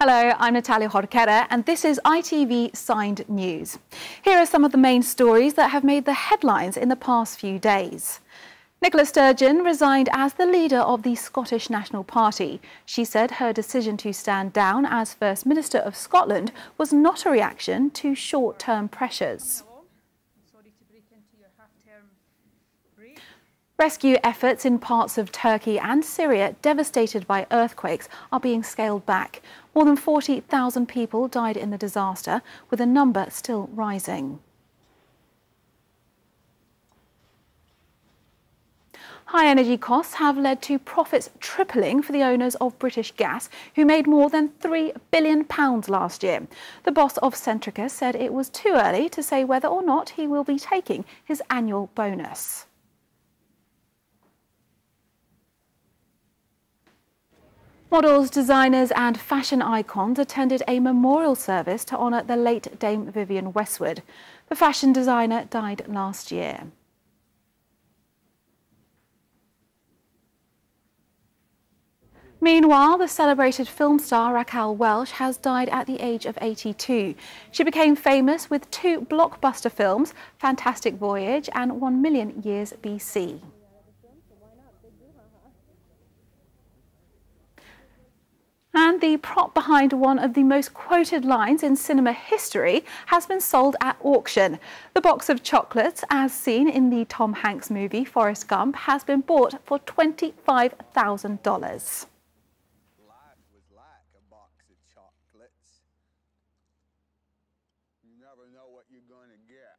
Hello, I'm Natalia Jorquera, and this is ITV Signed News. Here are some of the main stories that have made the headlines in the past few days. Nicola Sturgeon resigned as the leader of the Scottish National Party. She said her decision to stand down as First Minister of Scotland was not a reaction to short-term pressures. Rescue efforts in parts of Turkey and Syria devastated by earthquakes are being scaled back. More than 40,000 people died in the disaster, with the number still rising. High energy costs have led to profits tripling for the owners of British Gas, who made more than £3 billion last year. The boss of Centrica said it was too early to say whether or not he will be taking his annual bonus. Models, designers and fashion icons attended a memorial service to honour the late Dame Vivienne Westwood. The fashion designer died last year. Meanwhile, the celebrated film star Raquel Welch has died at the age of 82. She became famous with two blockbuster films, Fantastic Voyage and One Million Years BC. The prop behind one of the most quoted lines in cinema history has been sold at auction. The box of chocolates, as seen in the Tom Hanks movie Forrest Gump, has been bought for $25,000. You never know what you're going to get.